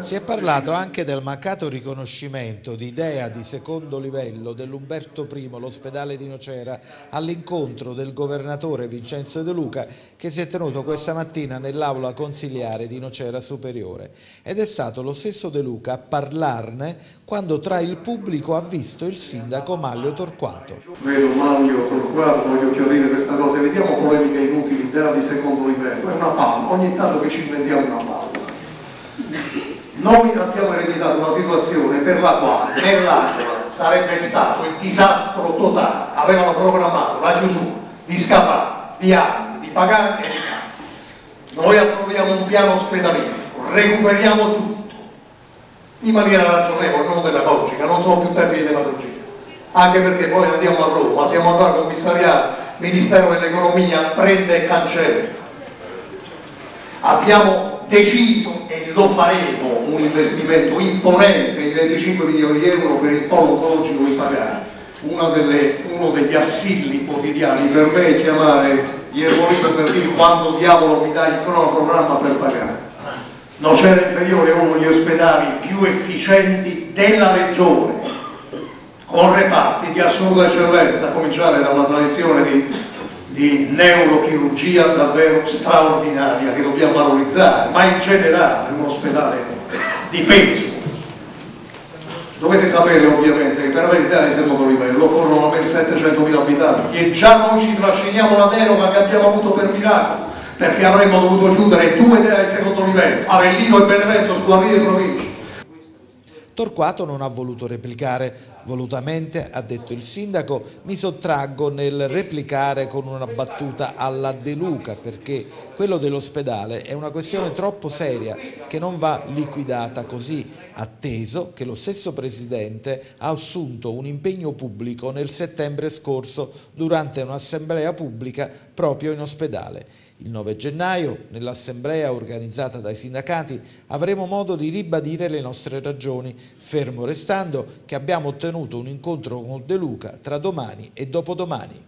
Si è parlato anche del mancato riconoscimento di idea di secondo livello dell'Umberto I, l'ospedale di Nocera, all'incontro del governatore Vincenzo De Luca che si è tenuto questa mattina nell'aula consiliare di Nocera Superiore. Ed è stato lo stesso De Luca a parlarne quando tra il pubblico ha visto il sindaco Maglio Torquato. Vedo Maglio Torquato, voglio chiarire questa cosa, vediamo polemiche inutili, idea di secondo livello, è una palla, ogni tanto che ci inventiamo una palla. Noi abbiamo ereditato una situazione per la quale nell'Aquila sarebbe stato il disastro totale, avevano programmato la chiusura di scafati, di armi, di pagare e di campi. Noi approviamo un piano ospedaliero, recuperiamo tutto in maniera ragionevole, non demagogica, non sono più tempi di demagogia, anche perché poi andiamo a Roma, siamo qua commissariati, Ministero dell'Economia prende e cancella. Abbiamo deciso lo faremo un investimento imponente di 25 milioni di euro per il polo oncologico di Pagani delle, uno degli assilli quotidiani. Per me è chiamare errori per dire quando diavolo mi dai il cronoprogramma per pagare. Nocera Inferiore è uno degli ospedali più efficienti della regione con reparti di assoluta eccellenza a cominciare da una tradizione di di neurochirurgia davvero straordinaria che dobbiamo valorizzare, ma in generale un ospedale di peso. Dovete sapere ovviamente che per avere l'idea di secondo livello occorrono per 700.000 abitanti e già noi ci trasciniamo la deroga che abbiamo avuto per miracolo, perché avremmo dovuto chiudere due di secondo livello, Avellino e Benevento, Squadrine e Province Torquato non ha voluto replicare volutamente, ha detto il sindaco, mi sottraggo nel replicare con una battuta alla De Luca perché quello dell'ospedale è una questione troppo seria che non va liquidata così, atteso che lo stesso Presidente ha assunto un impegno pubblico nel settembre scorso durante un'assemblea pubblica proprio in ospedale. Il 9 gennaio, nell'assemblea organizzata dai sindacati, avremo modo di ribadire le nostre ragioni, fermo restando che abbiamo ottenuto un incontro con De Luca tra domani e dopodomani.